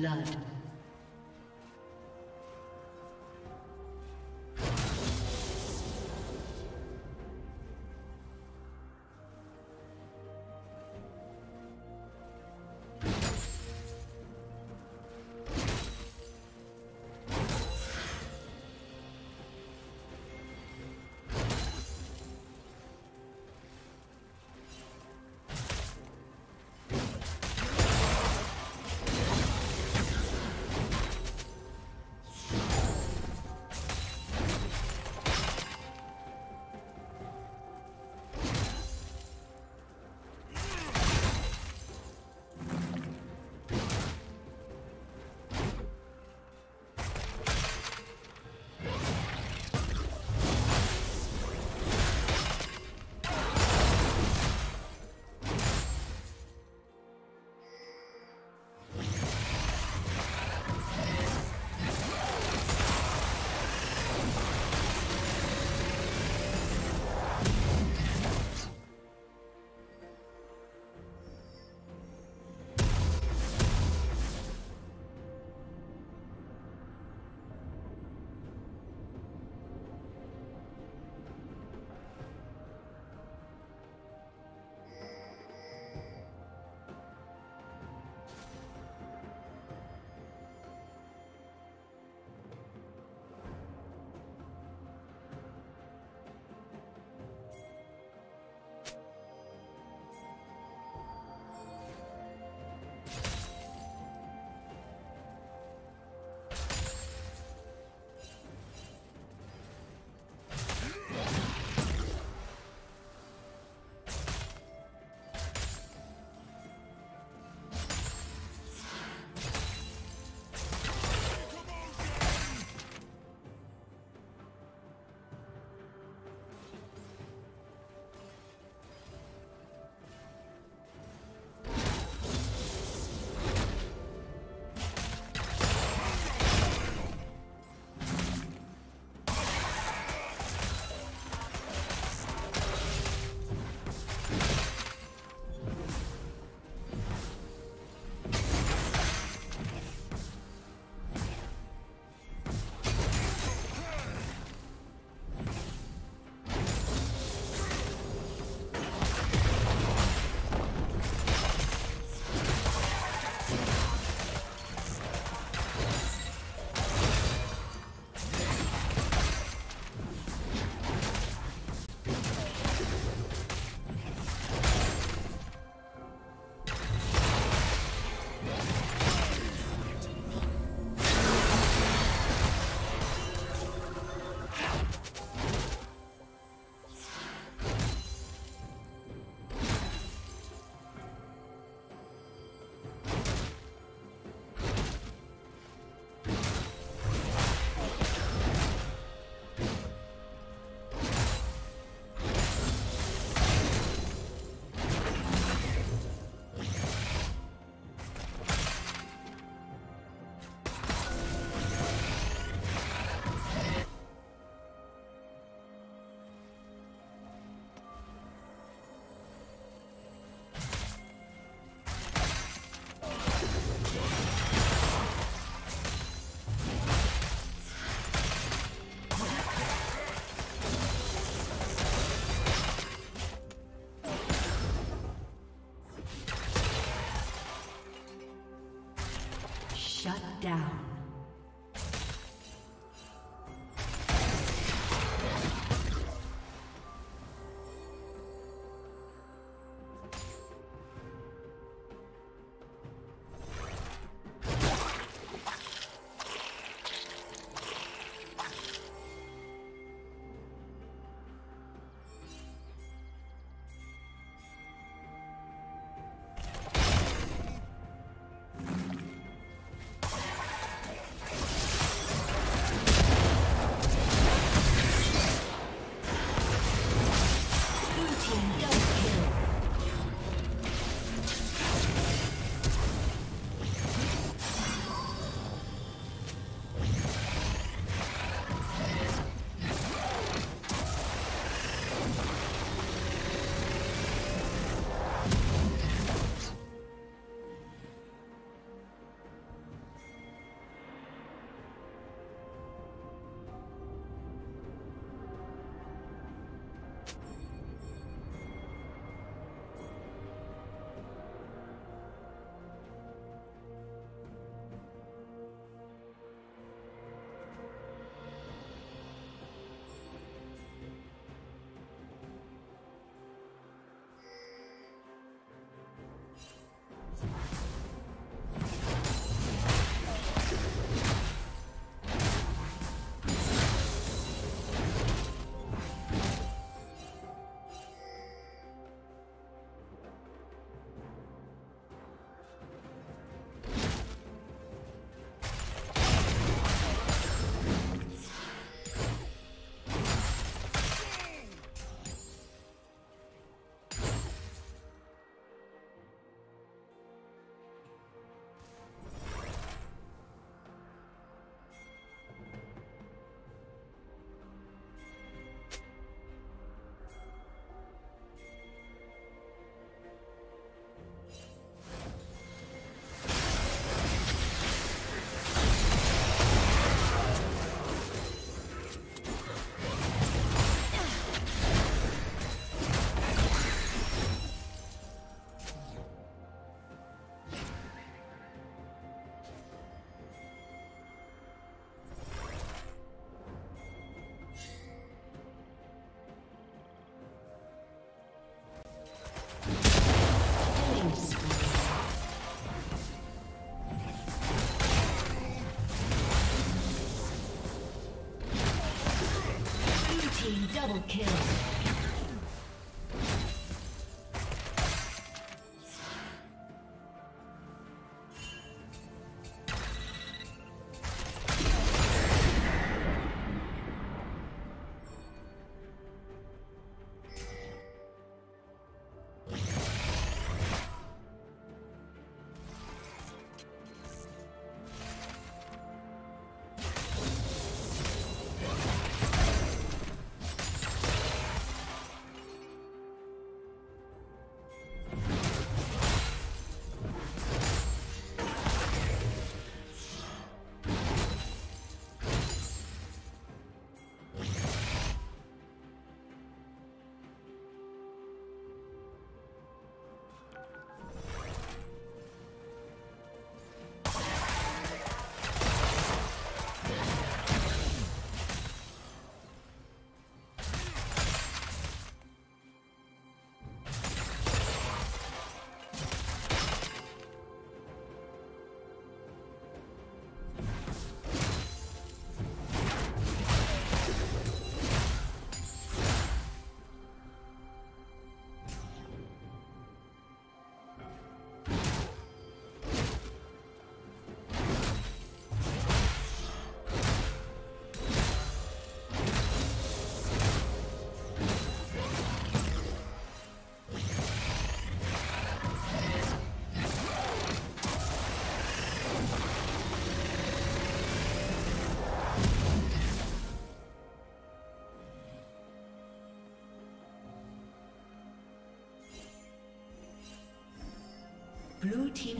Blood.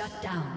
Shut down.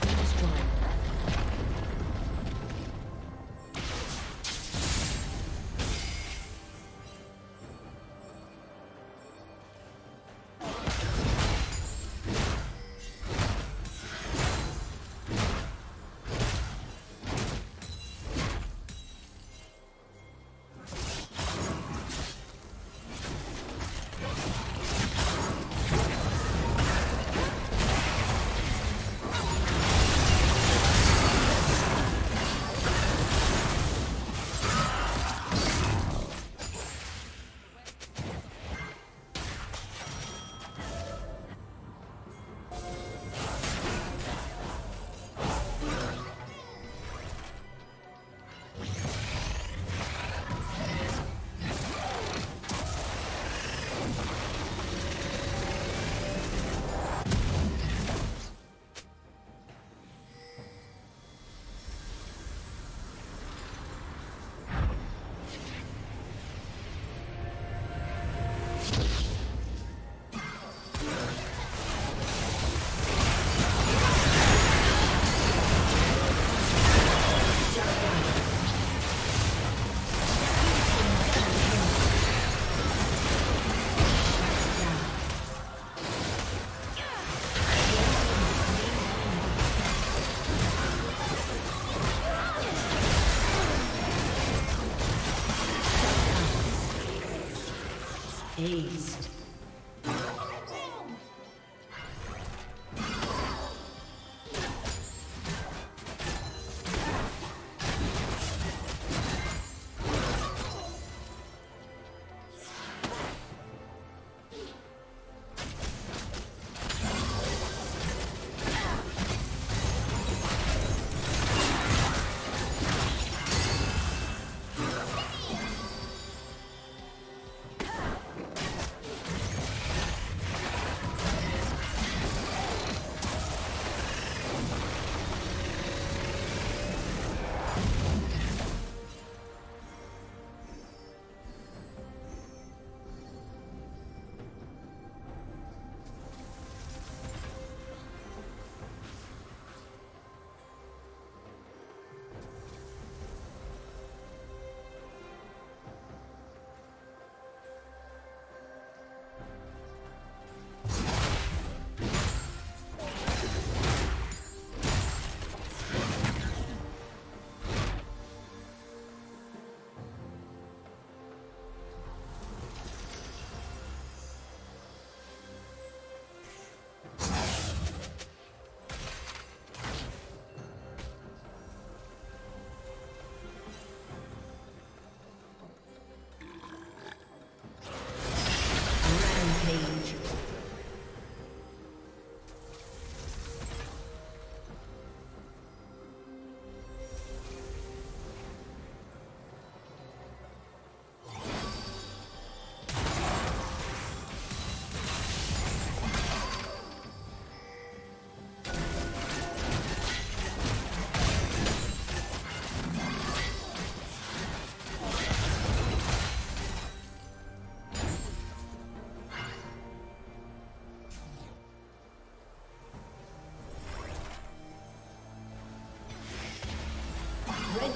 Been destroyed.